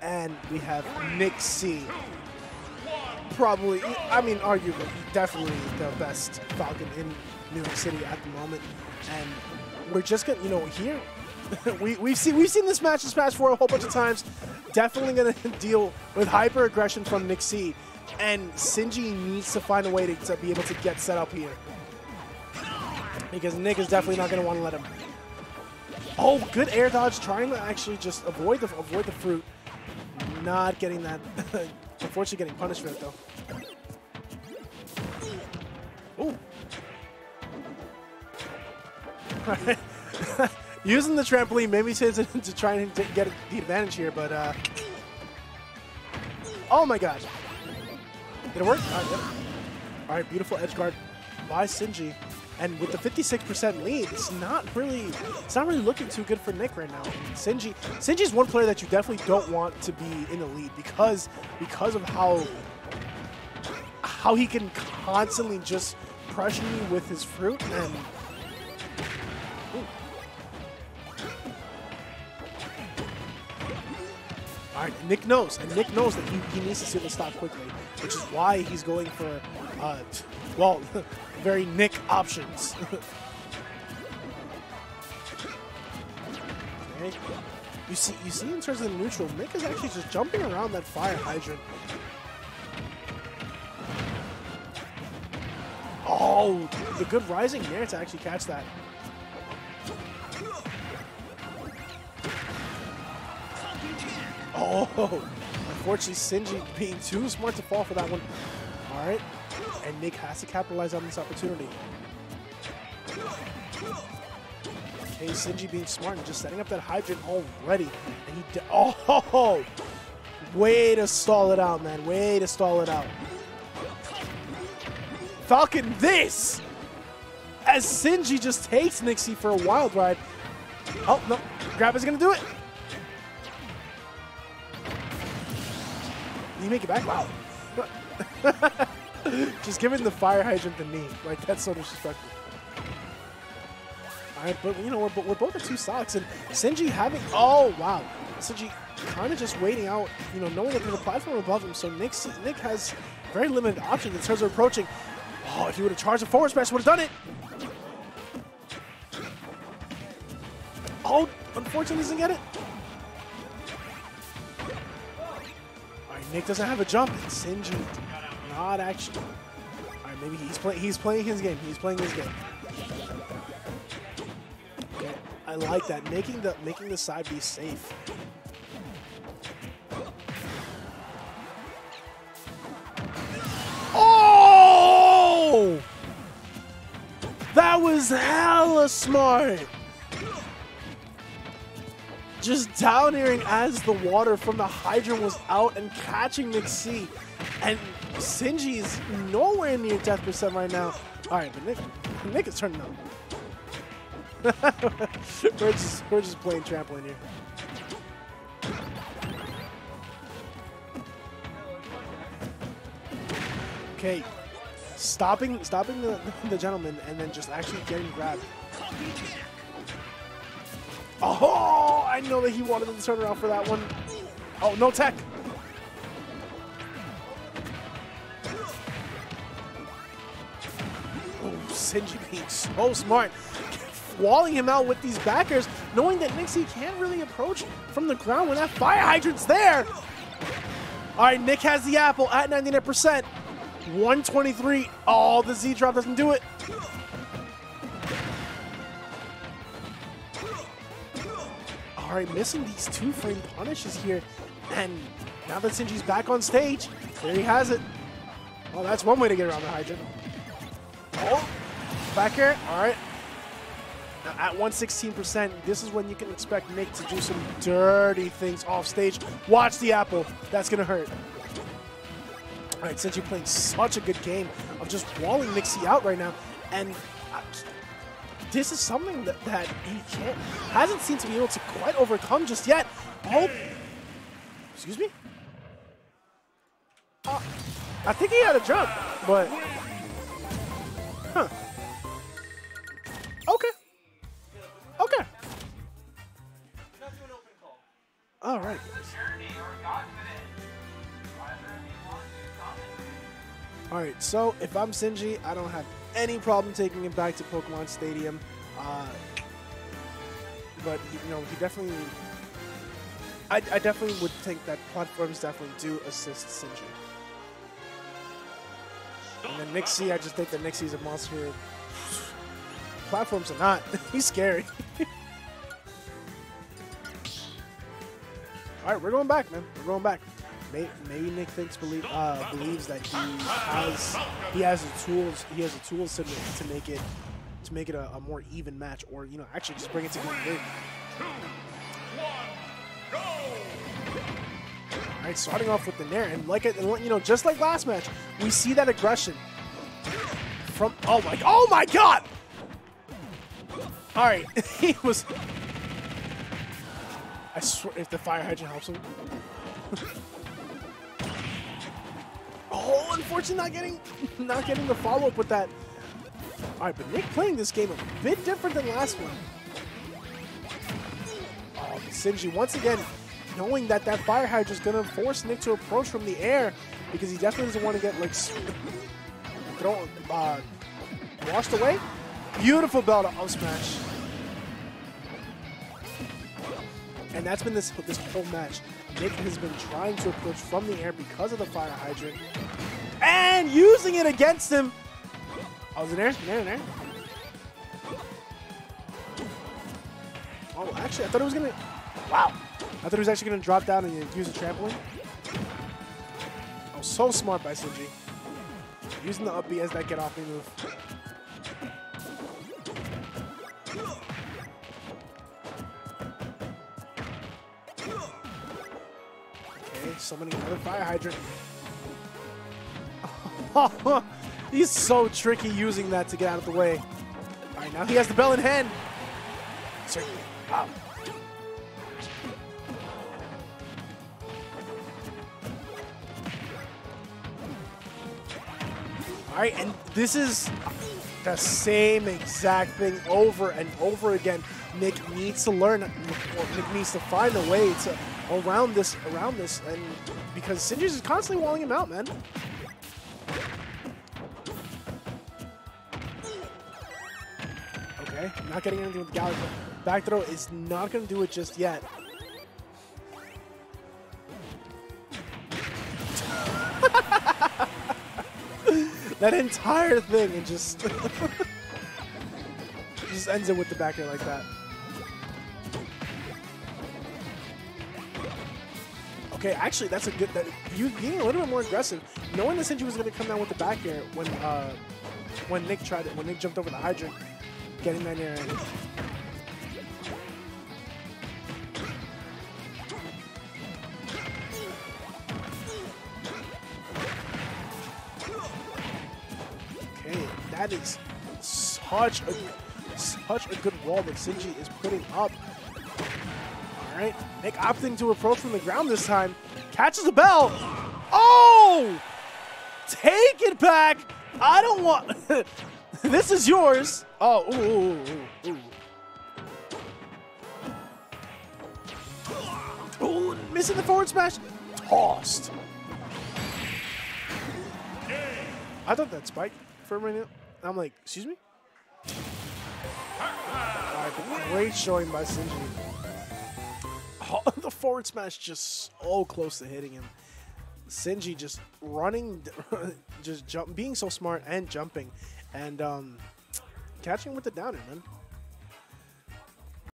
and we have Nick C. Probably, I mean, arguably, definitely the best Falcon in New York City at the moment. And we're just gonna, you know, here we we've seen we've seen this match this past four a whole bunch of times. Definitely gonna deal with hyper aggression from Nick C. And Sinji needs to find a way to, to be able to get set up here. Because Nick is definitely not gonna want to let him. Oh, good air dodge, trying to actually just avoid the avoid the fruit. Not getting that. Unfortunately, getting punished for it though. Ooh. Using the trampoline maybe to, to, try and to get the advantage here, but uh, oh my gosh. Did it work? All right, yep. All right beautiful edge guard by Sinji. And with the 56% lead, it's not really it's not really looking too good for Nick right now. Sinji Sinji's one player that you definitely don't want to be in the lead because because of how how he can constantly just pressure you with his fruit and All right, Nick knows, and Nick knows that he, he needs to see the stop quickly, which is why he's going for, uh, well, very Nick options. okay. You see, you see, in terms of the neutral, Nick is actually just jumping around that fire hydrant. Oh, the good rising there to actually catch that. Oh, unfortunately, Sinji being too smart to fall for that one. All right, and Nick has to capitalize on this opportunity. Okay, Sinji being smart and just setting up that hydrant already. And he oh, way to stall it out, man. Way to stall it out. Falcon this! As Sinji just takes Nick C for a wild ride. Oh, no. Grab is going to do it. you make it back? Wow. Just giving the fire hydrant the knee. Like, that's so disrespectful. All right, but, you know, we're, we're both at two stocks, and Sinji having... Oh, wow. Sinji kind of just waiting out, you know, knowing that there's a platform above him, so Nick, Nick has very limited options in terms of approaching. Oh, if he would have charged the forward smash, would have done it. Oh, unfortunately, doesn't get it. All right, Nick doesn't have a jump. Sinji not actually. All right, maybe he's playing. He's playing his game. He's playing his game. Okay, I like that. Making the making the side B safe. Oh! That was hella smart just down airing as the water from the hydrant was out and catching Nick C. And Sinji is nowhere near death percent right now. All right, but Nick, Nick is turning up. we're just we're just playing trampoline here. Okay, stopping stopping the, the gentleman and then just actually getting grabbed. Oh, I know that he wanted to turn around for that one. Oh, no tech. Sinji being so smart. Walling him out with these back airs, knowing that Nick C can't really approach from the ground when that fire hydrant's there. All right, Nick has the apple at 99%. 123. Oh, the Z drop doesn't do it. All right, missing these two frame punishes here. And now that Sinji's back on stage, there he has it. Oh, that's one way to get around the hydrant. Oh, back here. All right. Now at 116%, this is when you can expect Nick to do some dirty things off stage. Watch the apple. That's going to hurt. All right, since you're playing such a good game of just walling Nick C out right now, and this is something that, that he can't, hasn't seemed to be able to quite overcome just yet. Oh, excuse me? Uh, I think he had a jump, but, huh. All right. All right, so if I'm Sinji, I don't have any problem taking him back to Pokemon Stadium. Uh, but you know, he definitely. I, I definitely would think that platforms definitely do assist Sinji. And then Nick C, I just think that Nick C's a monster. Platforms are not. He's scary. All right, we're going back, man. We're going back. Maybe, maybe Nick thinks uh, believes that he has he has the tools he has the tools to make, to make it to make it a, a more even match, or you know, actually just bring it to three. All right, starting off with the Nair, and like it, you know, just like last match, we see that aggression from. Oh my! Oh my God! All right, he was. I swear, if the fire hydrant helps him. oh, unfortunately, not getting, not getting the follow up with that. All right, but Nick playing this game a bit different than last one. Oh, Sinji once again knowing that that fire hydrant is going to force Nick to approach from the air because he definitely doesn't want to get like thrown, uh, washed away. Beautiful bell to up smash. And that's been this this whole match. Nick has been trying to approach from the air because of the fire hydrant. And using it against him. Oh, is it there? There, there. Oh, actually, I thought it was going to... Wow. I thought he was actually going to drop down and use a trampoline. Oh, so smart by Sinji. Using the up B as that get off move. Summoning another fire hydrant. He's so tricky using that to get out of the way. All right, now he has the bell in hand. Wow. Um, All right, and this is the same exact thing over and over again. Nick needs to learn, Nick needs to find a way to around this, around this, and because Sinji's is constantly walling him out, man. Okay, not getting anything with Galaxian. Back throw is not going to do it just yet. that entire thing and just just ends it with the back air like that. Okay, actually, that's a good. That you being a little bit more aggressive, knowing that Sinji was going to come down with the back air when uh, when Nick tried it, when Nick jumped over the hydrant, getting that air. Okay, that is such a such a good wall that Sinji is putting up. Right, Nick opting to approach from the ground this time. Catches the bell. Oh! Take it back. I don't want... this is yours. Oh, ooh, ooh, ooh, ooh. missing the forward smash. Tossed. I thought that spike for a minute. I'm like, excuse me? Right, great showing by Sinji. The forward smash just so close to hitting him. Sinji just running, just jump, being so smart and jumping, and um, catching with the downer, man.